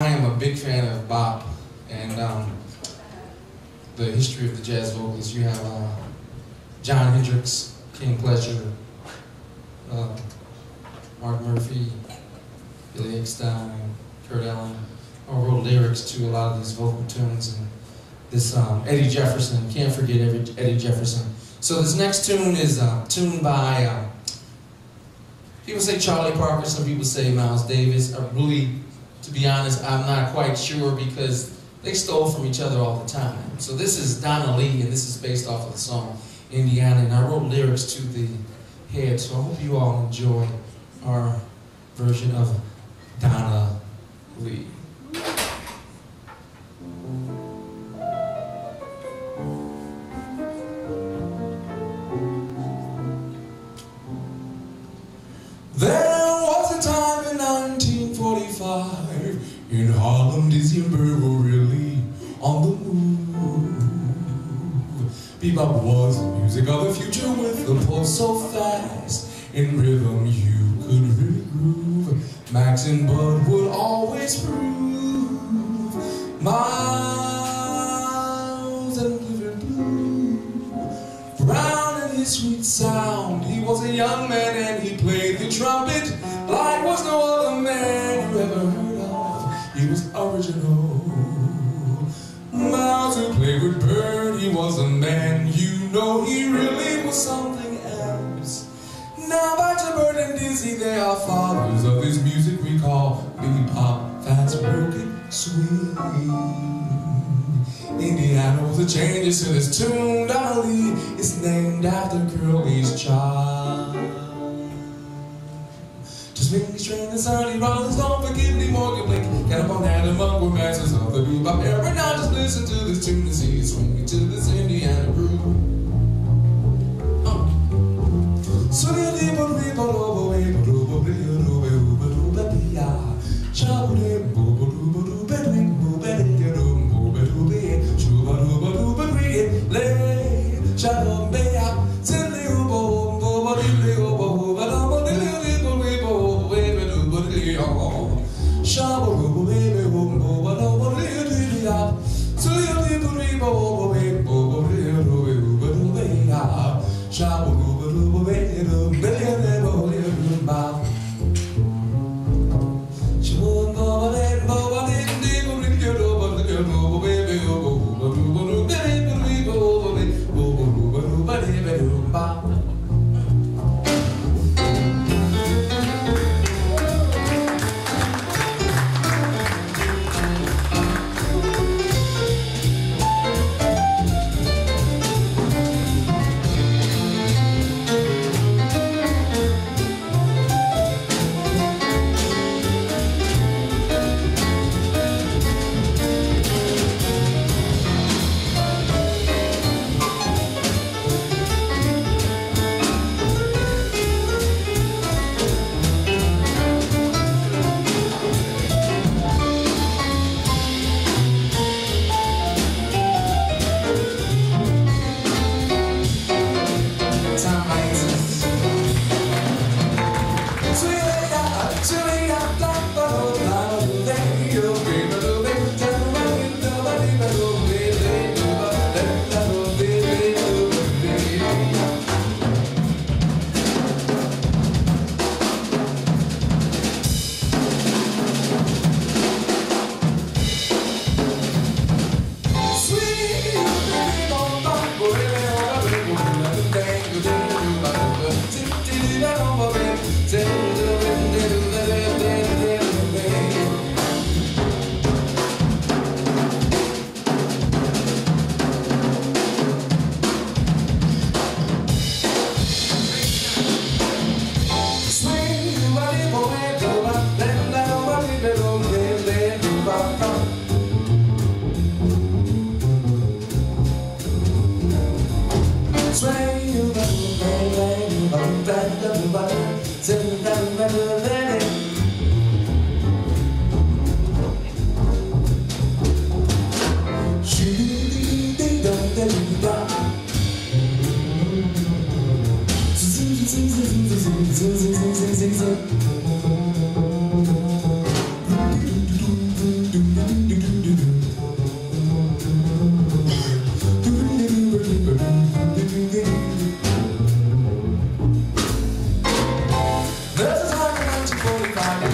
I am a big fan of bop and um, the history of the jazz vocalists. You have uh, Jon Hendricks, King Pleasure, uh, Mark Murphy, Billy Eckstine, Kurt Elling. I wrote lyrics to a lot of these vocal tunes and this um, Eddie Jefferson. Can't forget Eddie Jefferson. So this next tune is uh, tune by uh, people say Charlie Parker, some people say Miles Davis. I really to be honest, I'm not quite sure because they stole from each other all the time. So this is Donna Lee, and this is based off of the song Indiana, and I wrote lyrics to the head, so I hope you all enjoy our version of Donna Lee. There in Harlem, Bird were really on the move. Bebop was the music of the future with the pulse so fast. In rhythm you could really groove. Max and Bud would always prove. Miles and Clifford Blue. Brown and his sweet sound. He was a young man He was original. Miles who played with Bird, he was a man. You know he really was something else. Now back to Bird and Dizzy, they are fathers of this music we call bebop, fast, broken, sweet. Indiana was a changes to this tune, Dolly. It's named after Curly's child. Me string and Sonny Rollins, don't forget me Morgan Blake. Get up on that among we're masters of the bebop era. Now just listen to this tune and see it swinging to the groove. back. 감사합니다.